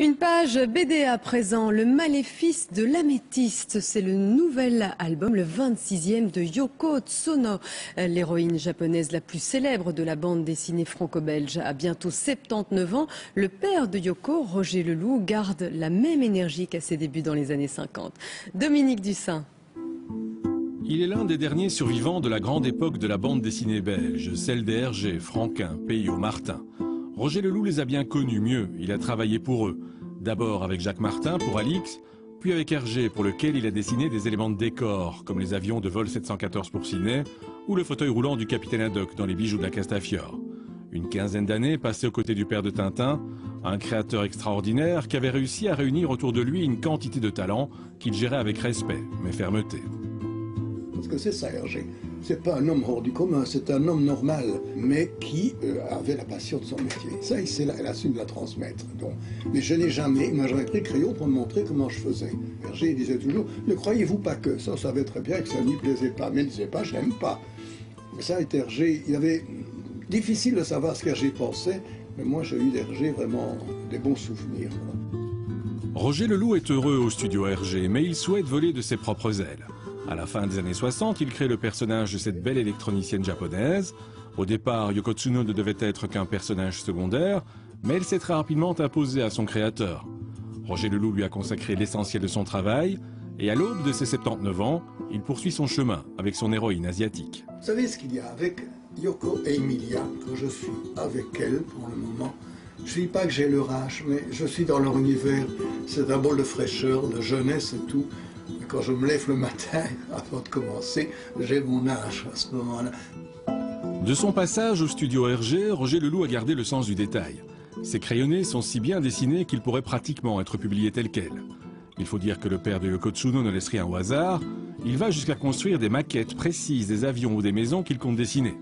Une page BD à présent, Le Maléfice de l'améthyste. C'est le nouvel album, le 26e de Yoko Tsuno, l'héroïne japonaise la plus célèbre de la bande dessinée franco-belge. À bientôt 79 ans, le père de Yoko, Roger Leloup, garde la même énergie qu'à ses débuts dans les années 50. Dominique Dussin. Il est l'un des derniers survivants de la grande époque de la bande dessinée belge, celle des Hergé, Franquin, Peyo, Martin. Roger Leloup les a bien connus mieux, il a travaillé pour eux. D'abord avec Jacques Martin pour Alix, puis avec Hergé pour lequel il a dessiné des éléments de décor, comme les avions de vol 714 pour Ciné ou le fauteuil roulant du capitaine Haddock dans les bijoux de la Castafiore. Une quinzaine d'années passées aux côtés du père de Tintin, un créateur extraordinaire qui avait réussi à réunir autour de lui une quantité de talents qu'il gérait avec respect, mais fermeté. Parce que c'est ça, Hergé. C'est pas un homme hors du commun, c'est un homme normal, mais qui euh, avait la passion de son métier. Ça, il, là, elle a su la transmettre. Donc. Mais je n'ai jamais, il m'a jamais pris crayon pour me montrer comment je faisais. Hergé disait toujours, ne croyez-vous pas que? Ça, savait très bien que ça ne lui plaisait pas. Mais ne disait pas, j'aime pas. Mais ça, Hergé, il avait difficile de savoir ce qu'Hergé pensait, mais moi, j'ai eu d'Hergé vraiment des bons souvenirs. Roger Leloup est heureux au studio Hergé, mais il souhaite voler de ses propres ailes. À la fin des années 60, il crée le personnage de cette belle électronicienne japonaise. Au départ, Yoko Tsuno ne devait être qu'un personnage secondaire, mais elle s'est très rapidement imposée à son créateur. Roger Leloup lui a consacré l'essentiel de son travail, et à l'aube de ses 79 ans, il poursuit son chemin avec son héroïne asiatique. Vous savez ce qu'il y a avec Yoko et Emilia, quand je suis avec elle pour le moment? Je ne dis pas que j'ai le rage, mais je suis dans leur univers. C'est un bol de fraîcheur, de jeunesse et tout quand je me lève le matin, avant de commencer, j'ai mon âge à ce moment-là. De son passage au studio Hergé, Roger Leloup a gardé le sens du détail. Ses crayonnés sont si bien dessinés qu'ils pourraient pratiquement être publiés tels quels. Il faut dire que le père de Yoko Tsuno ne laisse rien au hasard. Il va jusqu'à construire des maquettes précises des avions ou des maisons qu'il compte dessiner.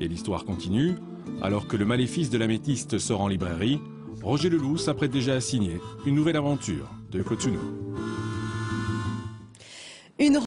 Et l'histoire continue. Alors que le maléfice de l'améthyste sort en librairie, Roger Leloup s'apprête déjà à signer une nouvelle aventure de Yoko Tsuno. Une